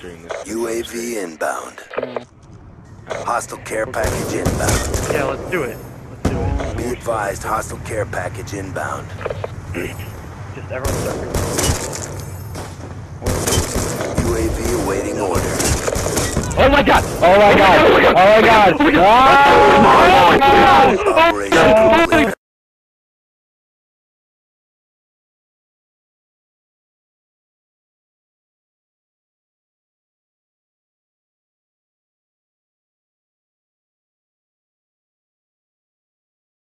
during this. UAV inbound. Hostile care package inbound. Yeah, let's do it. Let's do it. Be advised, hostile care package inbound. Just everyone start. UAV awaiting order. Oh my god! Oh my god! Oh my god! Oh my god! Oh my god! Oh my god! Oh my god! Oh my god!